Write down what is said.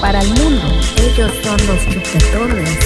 Para el mundo, ellos son los chupetones.